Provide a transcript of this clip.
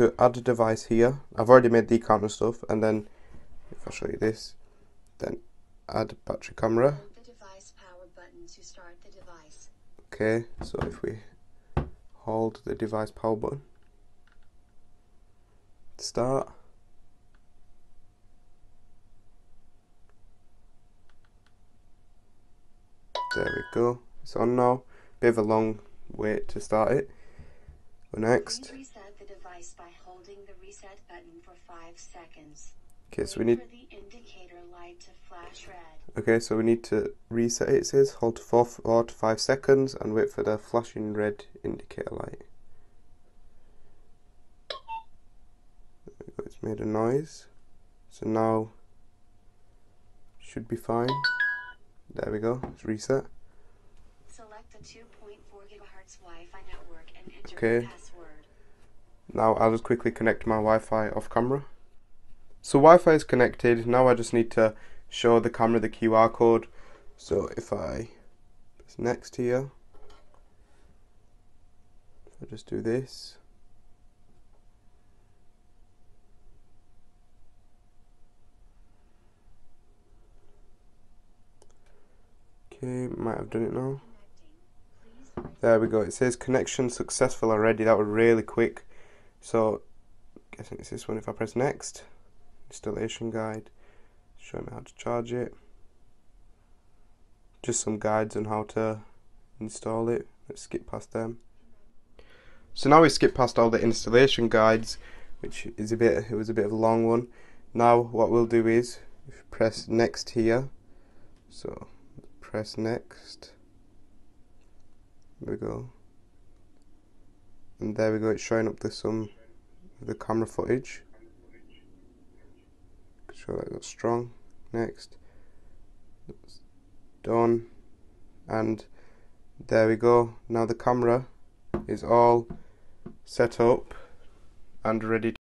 to add a device here. I've already made the account and stuff, and then if I show you this, then add battery camera. The device power button to start the device. Okay, so if we hold the device power button, start. There we go. It's on now. Bit of a long wait to start it. Go next. Device by holding the reset button for 5 seconds. Okay, so we need For the indicator light to flash red. Okay, so we need to reset it, it says. Hold for 4 to 5 seconds and wait for the flashing red indicator light. There we go, it's made a noise. So now should be fine. There we go, it's reset. Select the 2.4 gigahertz Wi-Fi network and enter Okay. the password. Now I'll just quickly connect my Wi-Fi off camera. So Wi-Fi is connected. Now I just need to show the camera the QR code. So if I press next here, if I just do this, okay, might have done it now. There we go. It says connection successful already. That was really quick. So, guessing it's this one. If I press next, installation guide, showing me how to charge it. Just some guides on how to install it. Let's skip past them. So now we skip past all the installation guides, which is a bit. It was a bit of a long one. Now what we'll do is press next here. So press next. There we go. And there we go, it's showing up the some um, of the camera footage. Show that strong. Next. That's done. And there we go. Now the camera is all set up and ready